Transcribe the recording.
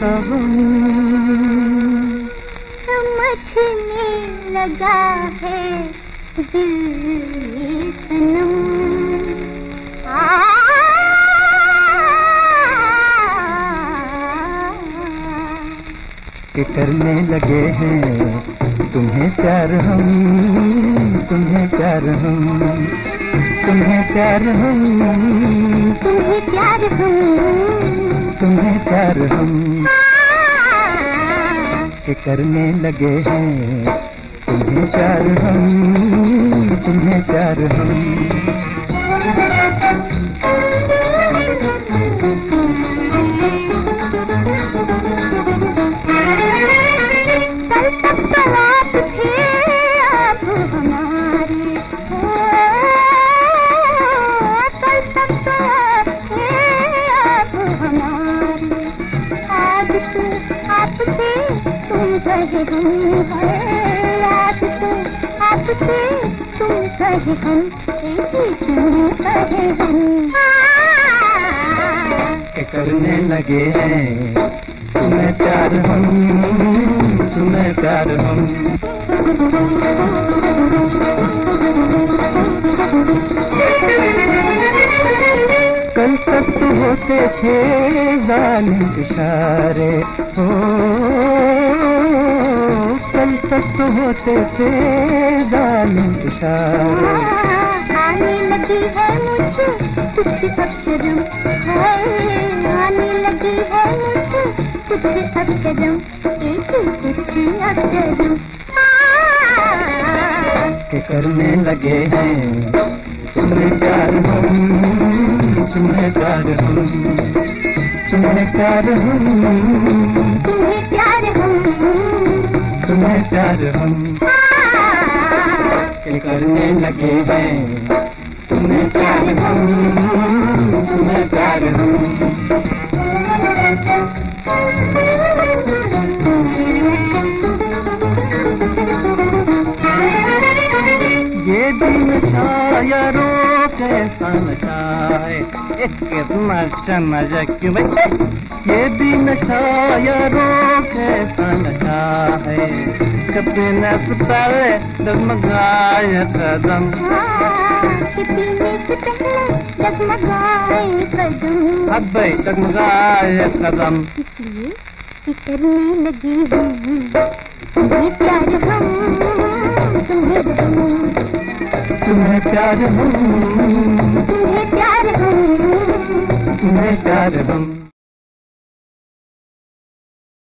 سمجھنے لگا ہے دل سنم کہ کرنے لگے ہیں تمہیں پیار ہم، تمہیں پیار ہم، تمہیں پیار ہم۔ تمہیں پیار ہم۔ پیار ہم کہ کرنے لگے ہیں۔ تمہیں پیار ہم تمہیں پیار ہم۔ ہم کرنے لگے ہیں۔ تمہیں پیار ہم، تمہیں پیار ہم۔ کل تک تو ہوتے تھے ظالم اشارے ہو تو ہوتے تھے ظالم اشارے آنے لگی ہے مجھے کچھ اکشرم ہے آنے لگی ہے مجھے کچھ اکشرم ایک کچھ اکشرم کہ کرنے لگے ہیں۔ تمہیں پیار ہم تمہیں پیار ہم تمہیں پیار ہم کہ کرنے لگے ہیں۔ تمہیں پیار ہم۔ تمہیں پیار ہم۔ یہ دن شاعروں کیسا نشائے کتنا اچھا مزہ کیوں بھائی یہ دن شاعروں کیسا نشا ہے کبھی نس پہلے ڈگمگائے قدم اب بھائی ڈگمگائے قدم اس لیے کہ لگی ہوں۔ تمہیں پیار ہم پیار ہم تمہیں پیار ہم تمہیں پیار ہم